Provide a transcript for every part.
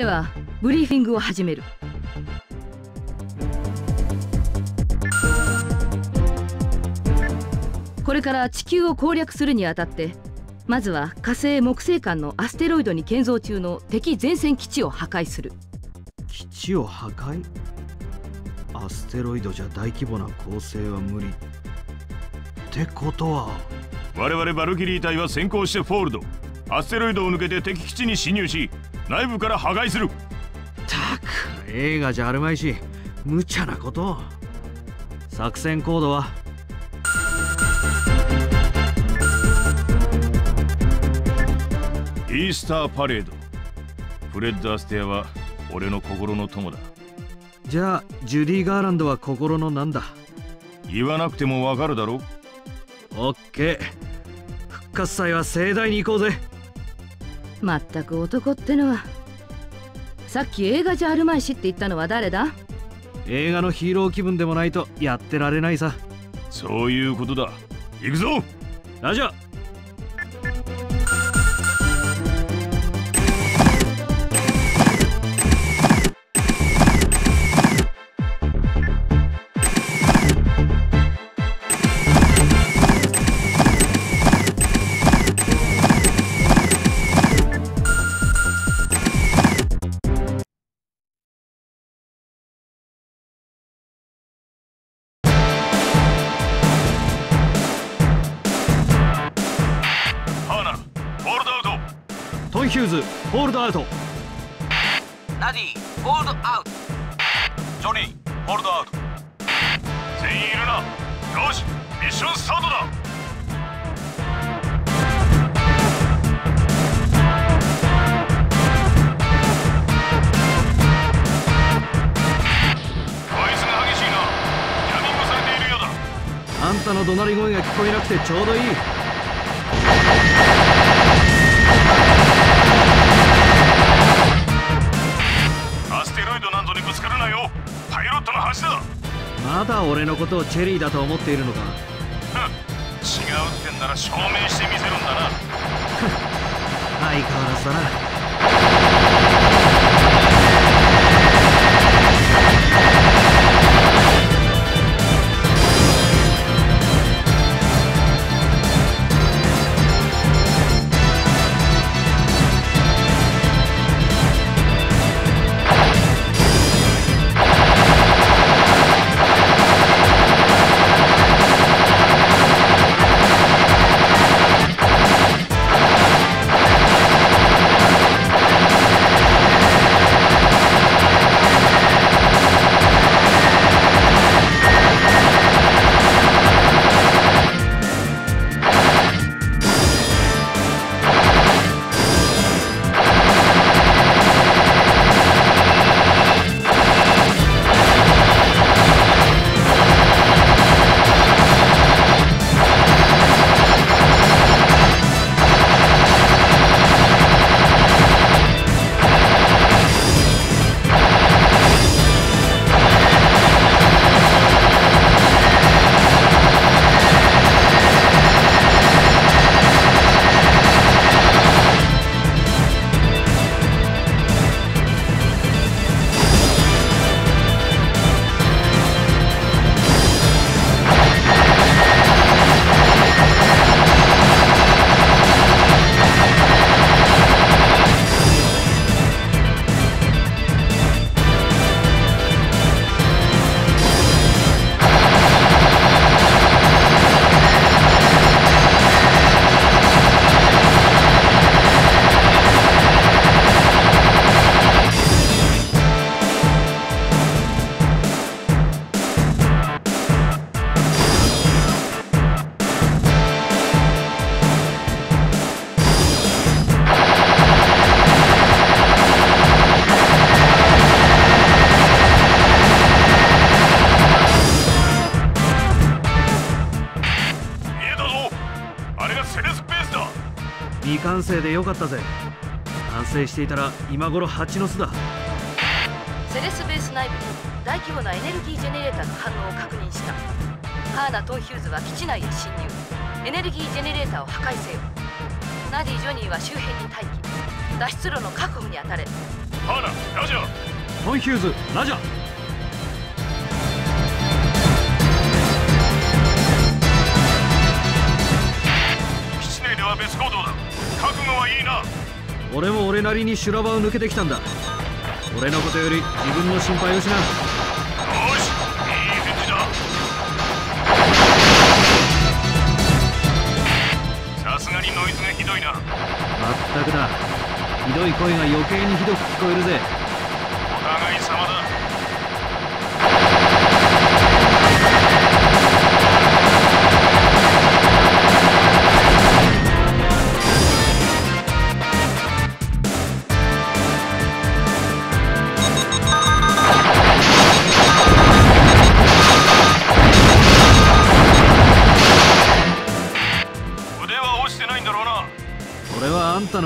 ではブリーフィングを始める。これから地球を攻略するにあたってまずは火星木星間のアステロイドに建造中の敵前線基地を破壊する。基地を破壊？アステロイドじゃ大規模な構成は無理。ってことは我々バルキリー隊は先行してフォールド。アステロイドを抜けて敵基地に侵入し内部から破壊する。たく映画じゃあるまいし無茶なこと。作戦コードは。イースターパレード。フレッド・アステアは俺の心の友だ。じゃあジュディ・ガーランドは心のなんだ？言わなくてもわかるだろオッケー。復活祭は盛大に行こうぜまったく男ってのは。さっき映画じゃあるまいしって言ったのは誰だ？映画のヒーロー気分でもないとやってられないさそういうことだ行くぞラジャズホールドアウト。ナディホールドアウト。ジョニーホールドアウト。全員いるな。よしミッションスタートだ。ノイズが激しいな。ジャミングされているようだ。あんたの怒鳴り声が聞こえなくてちょうどいいないよ。パイロットの話だ。まだ俺のことをチェリーだと思っているのか？違うってんなら証明してみせるんだな。相変わらずだな未完成でよかったぜ。完成していたら今頃蜂の巣だ。セレスベース内部に大規模なエネルギージェネレーターの反応を確認した。ハーナ・トンヒューズは基地内へ侵入。エネルギージェネレーターを破壊せよ。ナディ・ジョニーは周辺に待機。脱出路の確保に当たれ。カーナラジャー。トンヒューズラジャー。基地内では別行動だ覚悟はいいな。俺も俺なりに修羅場を抜けてきたんだ。俺のことより自分の心配をしな。よしいい返事だ。さすがにノイズがひどいな。まったくだ。ひどい声が余計にひどく聞こえるぜ。お互い様だ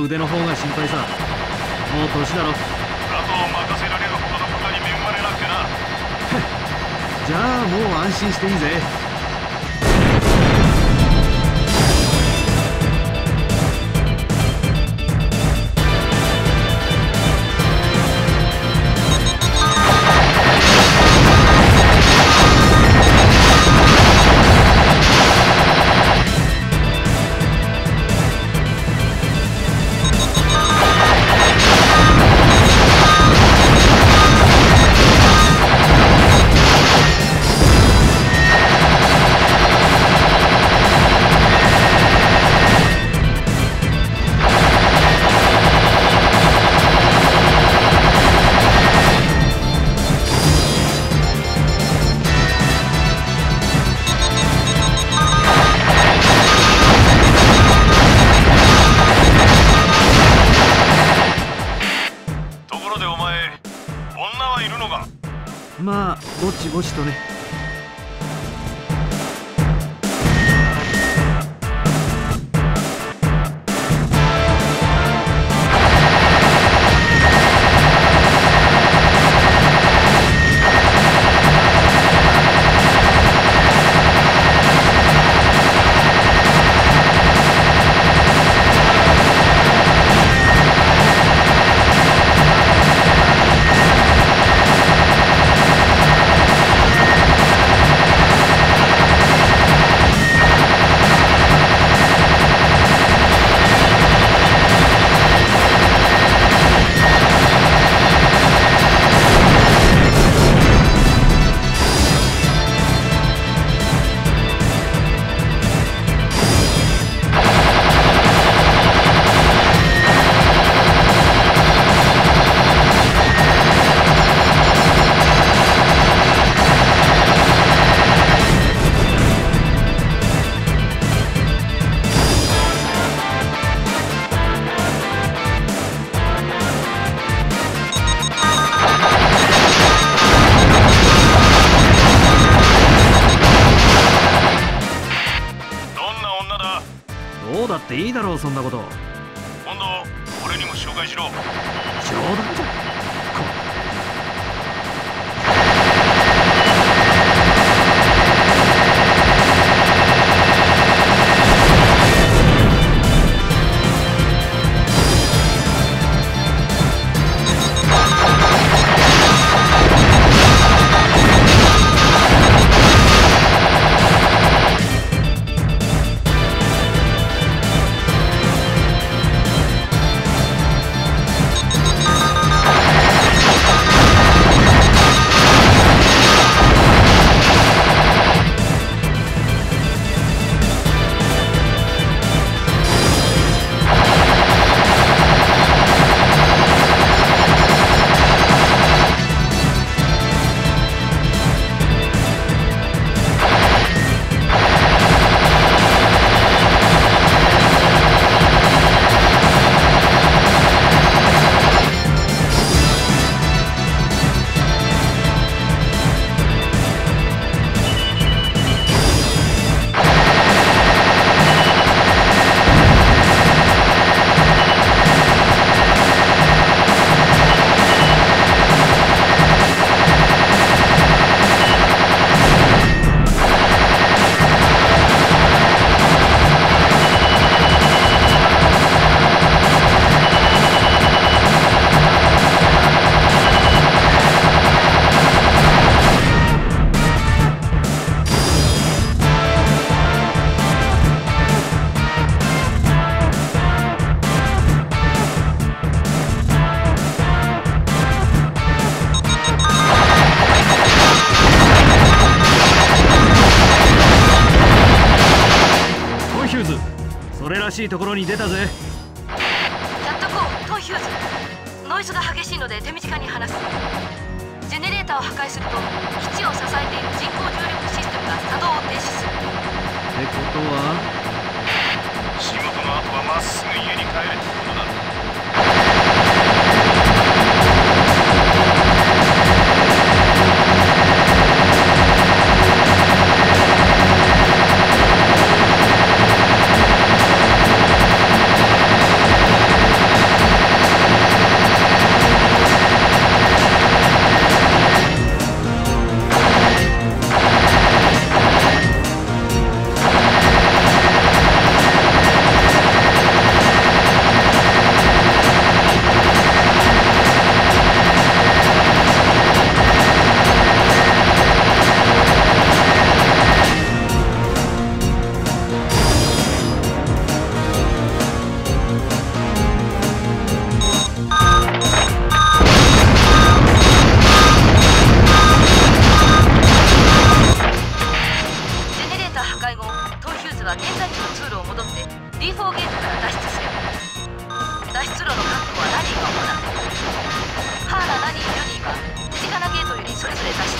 の腕の方が心配さ。もう年だろ。あとを任せられるほどのことに恵まれなくてな。じゃあもう安心していいぜのが。まあぼちぼちとね。そんなことしいところに出たぜ。キャットコートンヒューズノイズが激しいので手短に話す。ジェネレーターを破壊すると基地を支えている人工重力システムが作動を停止する。ってことは？仕事の後はまっすぐ家に帰れってことだは現在地の通路を戻って D4 ゲートから脱出せよ脱出路の確保はナディが行う。ハーナナディジョニーは手近なゲートよりそれぞれ脱出。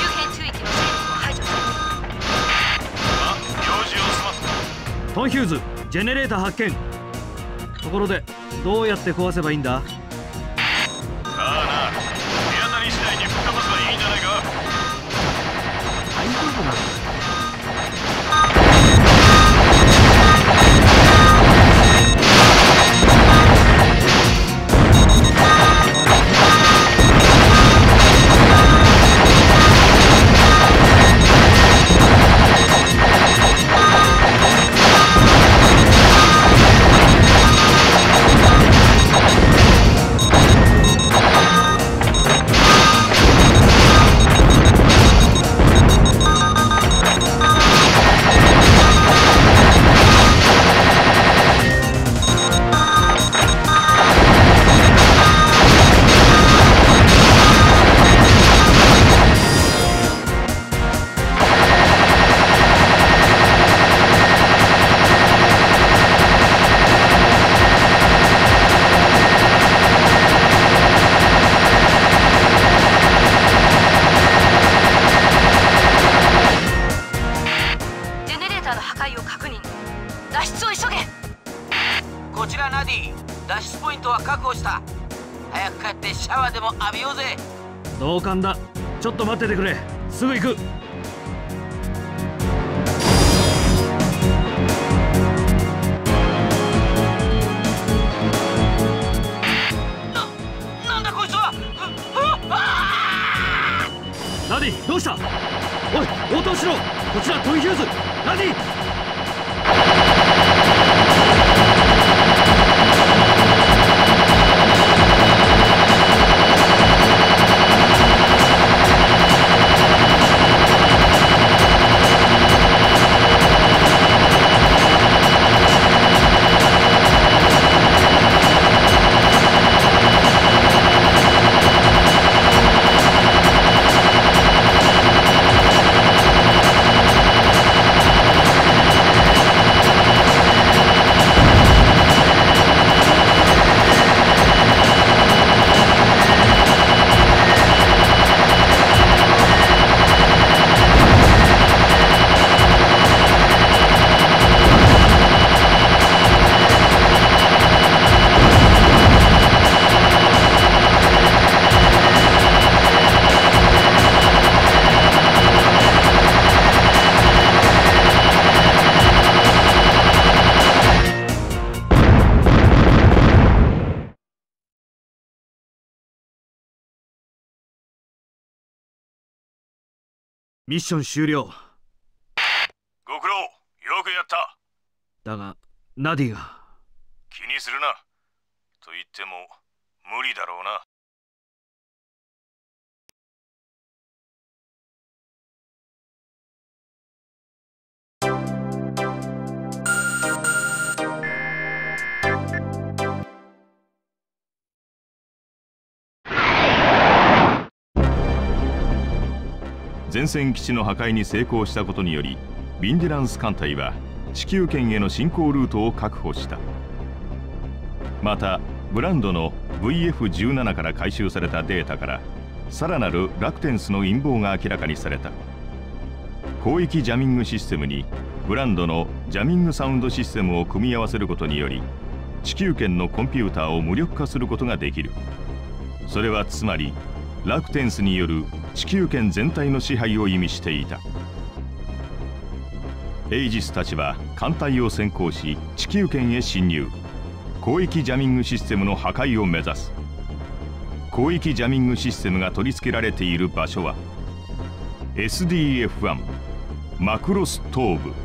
周辺地域の生物を排除する。あ用事を済ませたトンヒューズジェネレーター発見。ところでどうやって壊せばいいんだ？ターの破壊を確認。脱出を急げ。こちらナディ脱出ポイントは確保した。早く帰ってシャワーでも浴びようぜ。同感だ。ちょっと待っててくれ。すぐ行く。ななんだこいつは。ううあナディどうした？おい応答しろ。こちらトンヒューズ何ミッション終了。ご苦労。よくやった。だがナディが。気にするな。と言っても無理だろうな前線基地の破壊に成功したことによりビンディランス艦隊は地球圏への進行ルートを確保した。またブランドの VF17 から回収されたデータからさらなるラクテンスの陰謀が明らかにされた。広域ジャミングシステムにブランドのジャミングサウンドシステムを組み合わせることにより地球圏のコンピューターを無力化することができる。それはつまりラクテンスによる地球圏全体の支配を意味していた。エイジスたちは艦隊を先行し地球圏へ侵入。広域ジャミングシステムの破壊を目指す。広域ジャミングシステムが取り付けられている場所は SDF-1 マクロス東部。